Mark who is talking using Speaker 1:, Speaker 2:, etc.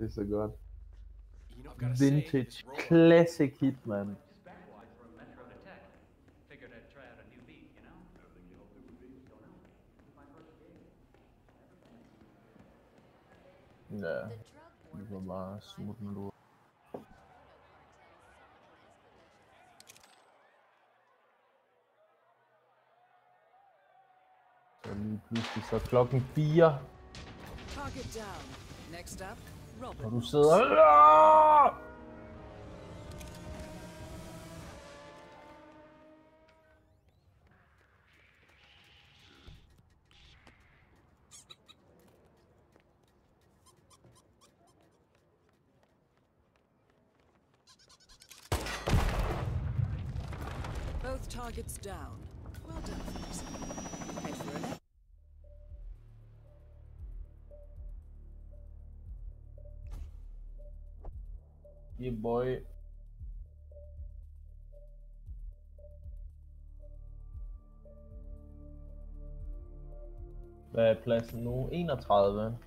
Speaker 1: Gotta say,
Speaker 2: Vintage classic hit, man.
Speaker 3: Just backwise from Metro to Tech. Figured I'd try out a new beat, you know? Everything you hoped it would be? Don't know. This is my first gig.
Speaker 2: Ja,
Speaker 4: The drug war
Speaker 2: det var bare smutten lort. Så lige pludselig så er klokken 4,
Speaker 5: Target down. Next up.
Speaker 2: Og du sidder...
Speaker 5: Both targets down. Well done.
Speaker 2: E, boy. Hvad er pladsen nu? 31.